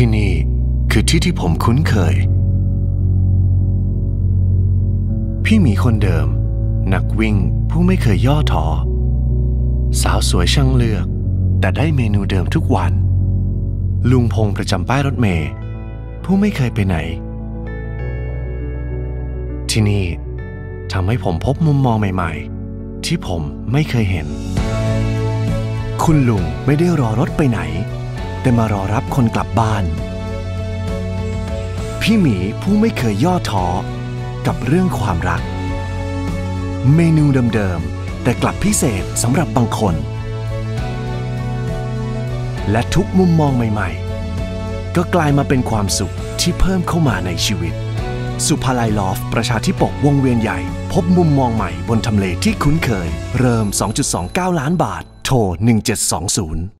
ที่นี่คือที่ที่ผมคุ้นเคย พี่หมีคนเดิม นักวิ่งผู้ไม่เคยย่อท้อสาวสวยช่างเลือก แต่ได้เมนูเดิมทุกวัน ลุงพงประจำป้ายรถเมย์ผู้ไม่เคยไปไหน ที่นี่ทำให้ผมพบมุมมองใหม่ ๆ ที่ผมไม่เคยเห็น คุณลุงไม่ได้รอรถไปไหน แต่มารอรับคนกลับบ้าน พี่หมีผู้ไม่เคยย่อท้อกับเรื่องความรัก เมนูเดิมๆ แต่กลับพิเศษสำหรับบางคน และทุกมุมมองใหม่ๆ ก็กลายมาเป็นความสุขที่เพิ่มเข้ามาในชีวิต สุภาลัยลอฟ ประชาธิปกวงเวียนใหญ่ พบมุมมองใหม่บนทำเลที่คุ้นเคย เริ่ม 2.29 ล้านบาท โทร 1720